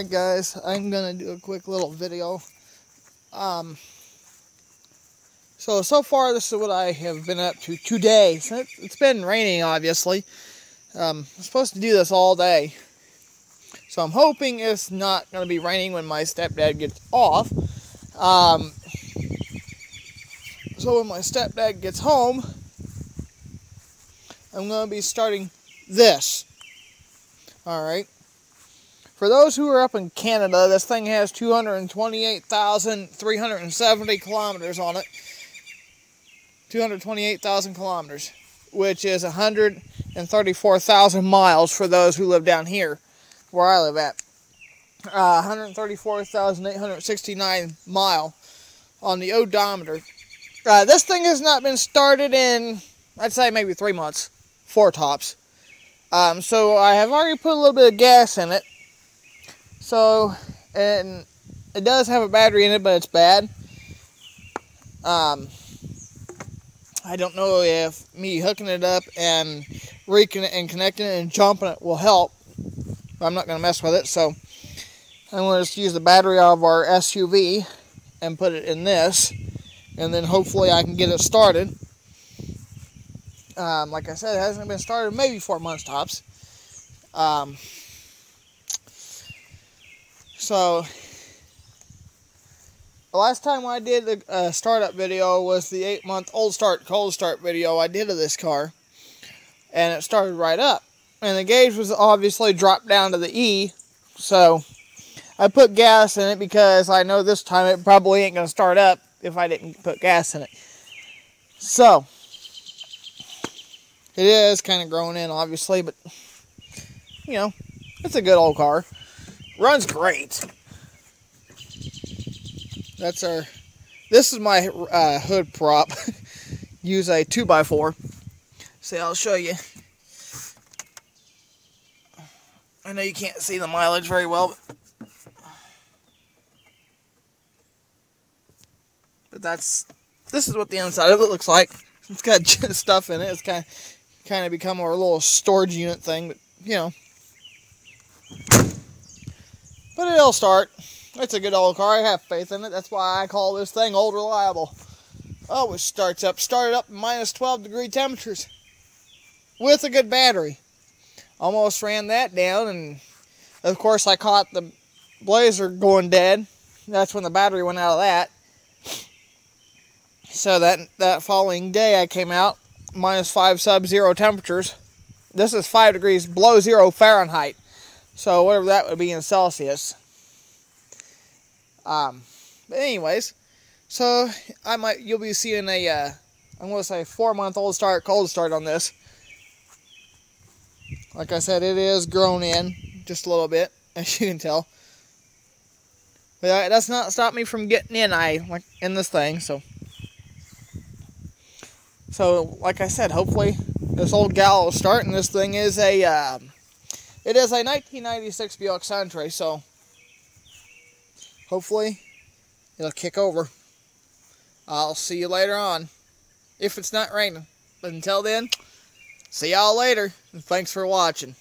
Alright guys, I'm gonna do a quick little video. Um, so, so far this is what I have been up to today. It's been raining obviously. Um, I'm supposed to do this all day. So I'm hoping it's not to be raining when my stepdad gets off. Um, so when my stepdad gets home, I'm to be starting this. Alright. For those who are up in Canada, this thing has 228,370 kilometers on it. 228,000 kilometers, which is 134,000 miles for those who live down here, where I live at. Uh, 134,869 mile on the odometer. Uh, this thing has not been started in, I'd say maybe three months, four tops. Um, so I have already put a little bit of gas in it. So, and it does have a battery in it, but it's bad. Um, I don't know if me hooking it up and reconnecting and connecting it and jumping it will help. I'm not going to mess with it, so I'm going to just use the battery of our SUV and put it in this, and then hopefully I can get it started. Um, like I said, it hasn't been started maybe four months tops. Um, so the last time I did a uh, startup video was the 8 month old start cold start video I did of this car. And it started right up. And the gauge was obviously dropped down to the E. So I put gas in it because I know this time it probably ain't going to start up if I didn't put gas in it. So it is kind of growing in obviously, but you know, it's a good old car. Runs great. That's our, this is my uh, hood prop. Use a 2x4. See, I'll show you. I know you can't see the mileage very well, but, but that's, this is what the inside of it looks like. It's got stuff in it. It's kind of, kind of become our little storage unit thing, but, you know. It'll start. It's a good old car. I have faith in it. That's why I call this thing old reliable. It starts up. Started up minus 12 degree temperatures. With a good battery. Almost ran that down. And, of course, I caught the Blazer going dead. That's when the battery went out of that. So that, that following day I came out. Minus 5 sub-zero temperatures. This is 5 degrees below zero Fahrenheit. So whatever that would be in Celsius. Um, but anyways, so I might you'll be seeing a uh, I'm gonna say four month old start cold start on this. Like I said, it is grown in just a little bit, as you can tell. But that's not stop me from getting in I like in this thing. So, so like I said, hopefully this old gal will start, this thing is a uh, it is a 1996 Buick Century. So hopefully it'll kick over. I'll see you later on, if it's not raining. But until then, see y'all later, and thanks for watching.